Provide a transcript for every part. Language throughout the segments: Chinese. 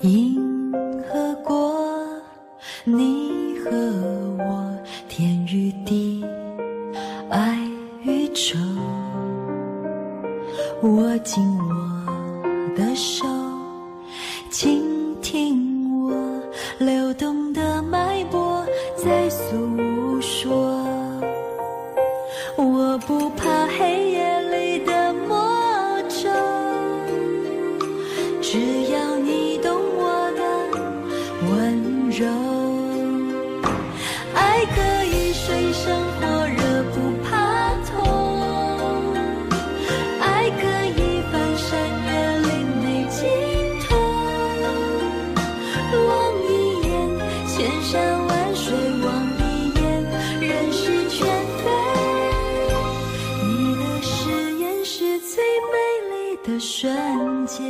银河过，你和我，天与地，爱与愁。握紧我的手，倾听山万水；望一眼，人事全非。你的誓言是最美丽的瞬间，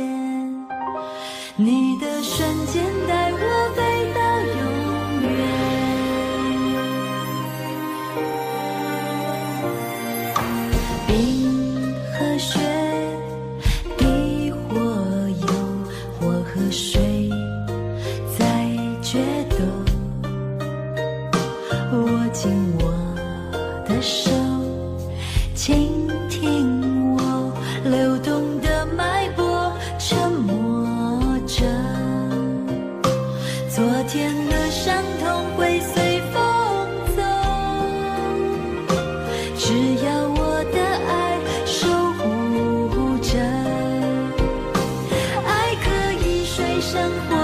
你的瞬间我的手，倾听我流动的脉搏，沉默着。昨天的伤痛会随风走，只要我的爱守护着。爱可以随生活。